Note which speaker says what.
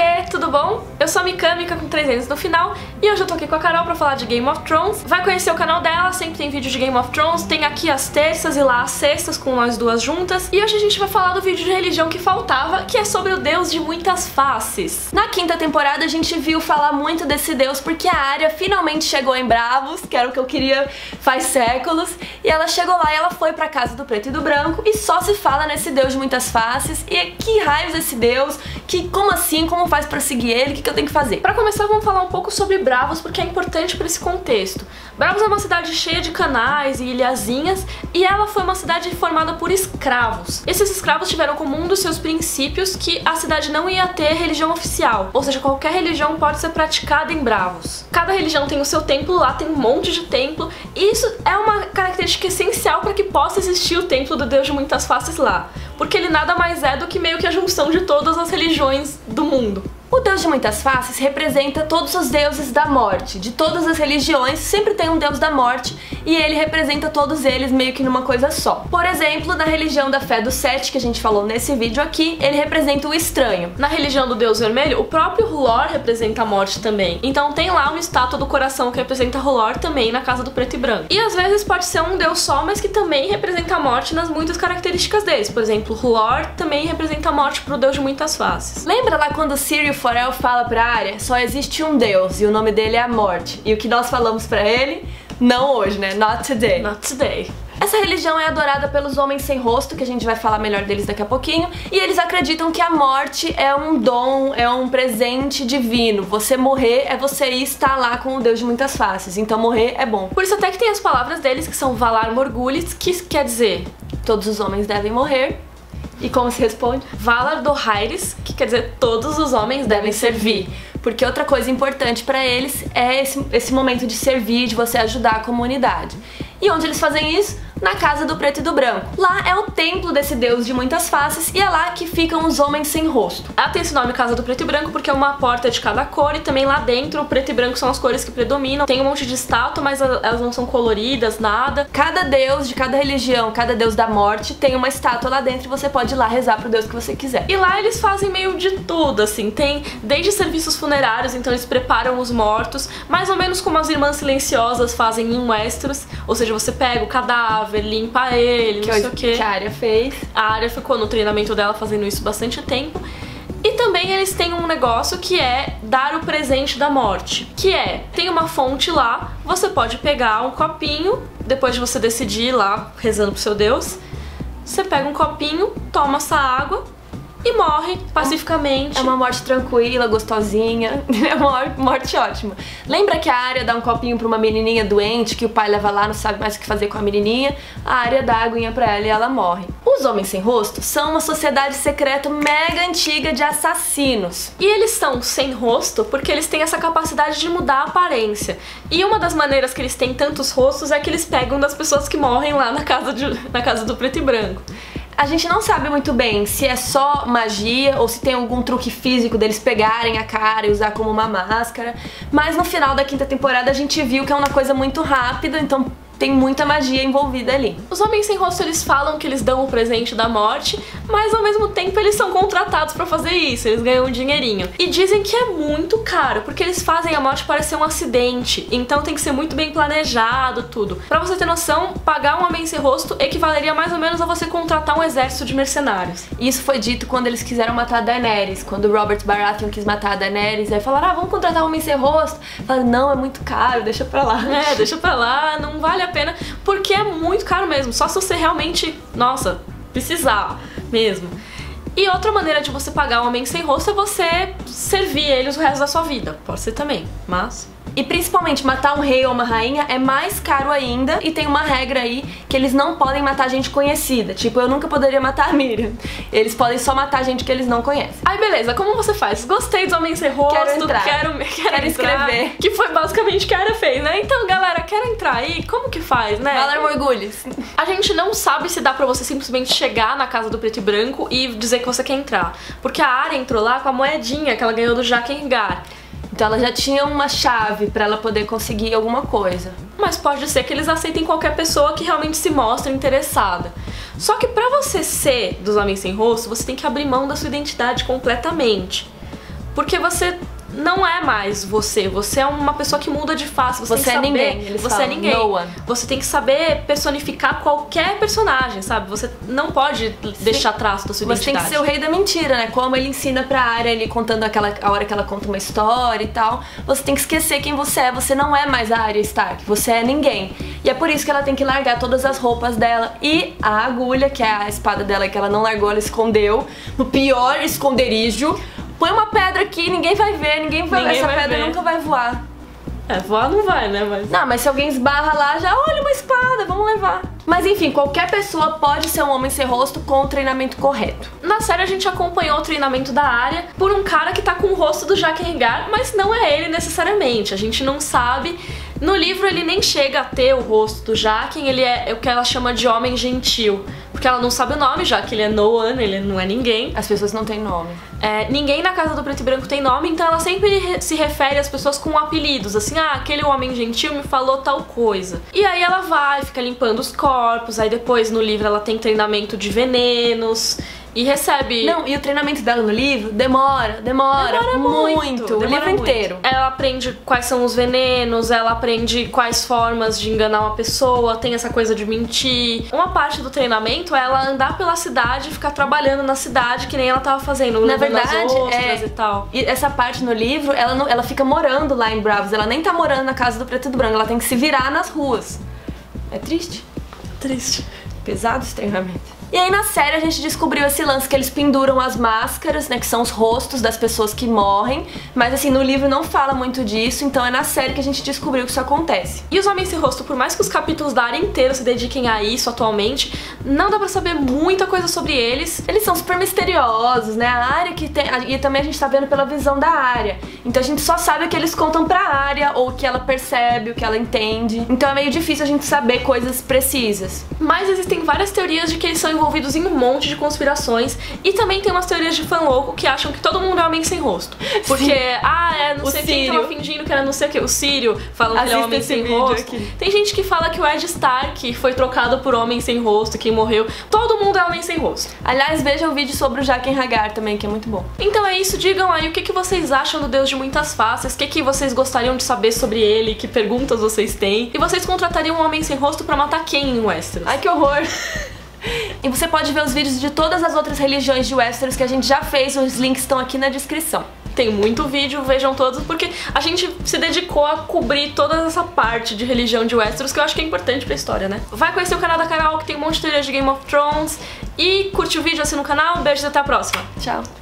Speaker 1: Oiê, tudo bom? Eu sou a Mikamika com 3 anos no final e hoje eu tô aqui com a Carol pra falar de Game of Thrones. Vai conhecer o canal dela, sempre tem vídeo de Game of Thrones, tem aqui as terças e lá as sextas com nós duas juntas. E hoje a gente vai falar do vídeo de religião que faltava, que é sobre o deus de muitas faces. Na quinta temporada a gente viu falar muito desse deus porque a Arya finalmente chegou em Bravos, que era o que eu queria faz séculos, e ela chegou lá e ela foi pra casa do preto e do branco e só se fala nesse deus de muitas faces e que raios esse deus, que como assim, como faz pra seguir ele, o que, que eu tenho que fazer? Pra começar, vamos falar um pouco sobre Bravos, porque é importante pra esse contexto. Bravos é uma cidade cheia de canais e ilhazinhas, e ela foi uma cidade formada por escravos. Esses escravos tiveram como um dos seus princípios que a cidade não ia ter religião oficial, ou seja, qualquer religião pode ser praticada em Bravos. Cada religião tem o seu templo lá, tem um monte de templo, e isso é uma característica essencial para que possa existir o templo do Deus de muitas faces lá, porque ele nada mais é do que meio que a junção de todas as religiões do mundo. O Deus de muitas faces representa todos os deuses da morte. De todas as religiões, sempre tem um deus da morte e ele representa todos eles meio que numa coisa só. Por exemplo, na religião da fé do Sete, que a gente falou nesse vídeo aqui, ele representa o estranho. Na religião do Deus Vermelho, o próprio Hulor representa a morte também. Então tem lá uma estátua do coração que representa Hulor também na casa do preto e branco. E às vezes pode ser um deus só, mas que também representa a morte nas muitas características deles. Por exemplo, Hulor também representa a morte pro Deus de muitas faces. Lembra lá quando Sírio Forel fala pra Arya, só existe um Deus e o nome dele é a morte. E o que nós falamos pra ele? Não hoje, né? Not today. Not today. Essa religião é adorada pelos homens sem rosto, que a gente vai falar melhor deles daqui a pouquinho, e eles acreditam que a morte é um dom, é um presente divino. Você morrer é você estar lá com o Deus de muitas faces, então morrer é bom. Por isso até que tem as palavras deles que são Valar Morgullis, que quer dizer todos os homens devem morrer, e como se responde? Valar Dohaeris, que quer dizer todos os homens devem servir. Porque outra coisa importante para eles é esse, esse momento de servir, de você ajudar a comunidade. E onde eles fazem isso? Na casa do preto e do branco. Lá é o templo desse deus de muitas faces e é lá que ficam os homens sem rosto. Ela tem esse nome Casa do Preto e Branco porque é uma porta de cada cor e também lá dentro o preto e branco são as cores que predominam. Tem um monte de estátua, mas elas não são coloridas, nada. Cada deus de cada religião, cada deus da morte tem uma estátua lá dentro e você pode ir lá rezar pro deus que você quiser. E lá eles fazem meio de tudo, assim, tem desde serviços funerários, então eles preparam os mortos, mais ou menos como as irmãs silenciosas fazem em Westeros, ou seja, você pega o cadáver cadáver, limpa ele,
Speaker 2: que
Speaker 1: não sei o que.
Speaker 2: Que a área fez.
Speaker 1: A área ficou no treinamento dela fazendo isso bastante tempo. E também eles têm um negócio que é dar o presente da morte. Que é, tem uma fonte lá, você pode pegar um copinho, depois de você decidir lá, rezando pro seu Deus, você pega um copinho, toma essa água e morre pacificamente.
Speaker 2: É uma morte tranquila, gostosinha. É uma morte ótima.
Speaker 1: Lembra que a área dá um copinho pra uma menininha doente que o pai leva lá, não sabe mais o que fazer com a menininha? A área dá aguinha pra ela e ela morre. Os Homens Sem Rosto são uma sociedade secreta mega antiga de assassinos. E eles são sem rosto porque eles têm essa capacidade de mudar a aparência. E uma das maneiras que eles têm tantos rostos é que eles pegam das pessoas que morrem lá na casa, de, na casa do preto e branco. A gente não sabe muito bem se é só magia ou se tem algum truque físico deles pegarem a cara e usar como uma máscara, mas no final da quinta temporada a gente viu que é uma coisa muito rápida, então tem muita magia envolvida ali. Os homens sem rosto eles falam que eles dão o presente da morte, mas ao mesmo tempo eles são contratados para fazer isso, eles ganham um dinheirinho. E dizem que é muito caro, porque eles fazem a morte parecer um acidente, então tem que ser muito bem planejado tudo. Para você ter noção, pagar um homem sem rosto equivaleria mais ou menos a você contratar um exército de mercenários.
Speaker 2: Isso foi dito quando eles quiseram matar a Daenerys, quando Robert Baratheon quis matar a Daenerys, aí falaram, ah, vamos contratar um homem sem rosto. Falaram, não, é muito caro, deixa pra lá.
Speaker 1: É, deixa pra lá, não vale a pena, porque é muito caro mesmo. Só se você realmente, nossa, precisar mesmo. E outra maneira de você pagar um homem sem rosto é você servir eles o resto da sua vida. Pode ser também, mas
Speaker 2: e principalmente matar um rei ou uma rainha é mais caro ainda e tem uma regra aí que eles não podem matar gente conhecida. Tipo, eu nunca poderia matar a Miriam. Eles podem só matar gente que eles não conhecem.
Speaker 1: Aí beleza, como você faz? Gostei dos Homens Sem Rosto,
Speaker 2: quero, entrar.
Speaker 1: quero, quero,
Speaker 2: quero escrever.
Speaker 1: Que foi basicamente o que a Arya fez, né? Então galera, quer entrar aí? Como que faz, né?
Speaker 2: Valar Morgulhos.
Speaker 1: A gente não sabe se dá pra você simplesmente chegar na casa do preto e branco e dizer que você quer entrar. Porque a Arya entrou lá com a moedinha que ela ganhou do Jaqen Gar.
Speaker 2: Então ela já tinha uma chave para ela poder conseguir alguma coisa.
Speaker 1: Mas pode ser que eles aceitem qualquer pessoa que realmente se mostre interessada. Só que para você ser dos Homens Sem Rosto, você tem que abrir mão da sua identidade completamente. Porque você não é mais você. Você é uma pessoa que muda de face. Você,
Speaker 2: Você é ninguém, eles
Speaker 1: Você
Speaker 2: falam,
Speaker 1: é ninguém.
Speaker 2: no one.
Speaker 1: Você tem que saber personificar qualquer personagem, sabe? Você não pode deixar traço da sua
Speaker 2: Você tem
Speaker 1: identidade.
Speaker 2: que ser o rei da mentira, né? Como ele ensina pra área, ele contando aquela a hora que ela conta uma história e tal. Você tem que esquecer quem você é. Você não é mais a Arya Stark. Você é ninguém. E é por isso que ela tem que largar todas as roupas dela e a agulha, que é a espada dela que ela não largou, ela escondeu no pior esconderijo. Põe uma pedra aqui, ninguém vai ver, ninguém vai
Speaker 1: Ninguém.
Speaker 2: Essa
Speaker 1: vai
Speaker 2: pedra
Speaker 1: ver.
Speaker 2: nunca vai voar.
Speaker 1: É, voar não vai, né? Mas.
Speaker 2: Não, mas se alguém esbarra lá, já olha uma espada, vamos levar. Mas enfim, qualquer pessoa pode ser um homem sem rosto com o treinamento correto.
Speaker 1: Na série a gente acompanhou o treinamento da área por um cara que tá com o rosto do Jaqen Hagar, mas não é ele necessariamente. A gente não sabe. No livro ele nem chega a ter o rosto do Jaqen, ele é o que ela chama de homem gentil. Porque ela não sabe o nome, já que ele é no one, ele não é ninguém.
Speaker 2: As pessoas não têm nome.
Speaker 1: É, ninguém na casa do preto e branco tem nome, então ela sempre re- se refere às pessoas com apelidos, assim, ah, aquele homem gentil me falou tal coisa. E aí ela vai, fica limpando os corpos, aí depois no livro ela tem treinamento de venenos e recebe.
Speaker 2: Não, e o treinamento dela no livro demora, demora,
Speaker 1: Demora muito,
Speaker 2: o
Speaker 1: demora
Speaker 2: livro
Speaker 1: muito.
Speaker 2: inteiro.
Speaker 1: Ela aprende quais são os venenos, ela aprende quais formas de enganar uma pessoa, tem essa coisa de mentir. Uma parte do treinamento é ela andar pela cidade e ficar trabalhando na cidade, que nem ela tava fazendo,
Speaker 2: Na verdade, é-
Speaker 1: e tal.
Speaker 2: E essa parte no livro, ela, não, ela fica morando lá em Bravos, ela nem tá morando na casa do preto e do branco, ela tem que se virar nas ruas. É triste?
Speaker 1: Triste.
Speaker 2: Pesado esse treinamento. E aí na série a gente descobriu esse lance que eles penduram as máscaras, né, que são os rostos das pessoas que morrem, mas assim, no livro não fala muito disso, então é na série que a gente descobriu que isso acontece.
Speaker 1: E os Homens Sem Rosto, por mais que os capítulos da área inteira se dediquem a isso atualmente, não dá pra saber muita coisa sobre eles.
Speaker 2: Eles são super misteriosos, né? A área que tem. E também a gente tá vendo pela visão da área. Então a gente só sabe o que eles contam pra área, ou o que ela percebe, o que ela entende. Então é meio difícil a gente saber coisas precisas.
Speaker 1: Mas existem várias teorias de que eles são envolvidos em um monte de conspirações. E também tem umas teorias de fã louco que acham que todo mundo é homem sem rosto. Porque, ah, é não
Speaker 2: O
Speaker 1: sei quem
Speaker 2: Sírio.
Speaker 1: tava fingindo que era não sei o que. O Sírio falando que ele é
Speaker 2: Assista
Speaker 1: homem
Speaker 2: esse
Speaker 1: sem
Speaker 2: vídeo
Speaker 1: rosto.
Speaker 2: aqui.
Speaker 1: Tem gente que fala que o Ed Stark foi trocado por homem sem rosto, que morreu. Todo mundo é homem sem rosto.
Speaker 2: Aliás, veja o vídeo sobre o Jaquen Hagar também, que é muito bom.
Speaker 1: Então é isso, digam aí o que, que vocês acham do Deus de muitas faces, o que, que vocês gostariam de saber sobre ele, que perguntas vocês têm. E vocês contratariam um homem sem rosto pra matar quem em Westeros?
Speaker 2: Ai, que horror! E você pode ver os vídeos de todas as outras religiões de Westeros que a gente já fez, os links estão aqui na descrição.
Speaker 1: Tem muito vídeo, vejam todos, porque a gente se dedicou a cobrir toda essa parte de religião de Westeros, que eu acho que é importante pra história, né? Vai conhecer o canal da Carol, que tem um monte de teoria de Game of Thrones, e curte o vídeo, assina o canal, beijos e até a próxima.
Speaker 2: Tchau!